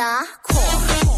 拿阔，